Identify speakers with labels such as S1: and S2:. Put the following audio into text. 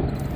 S1: Thank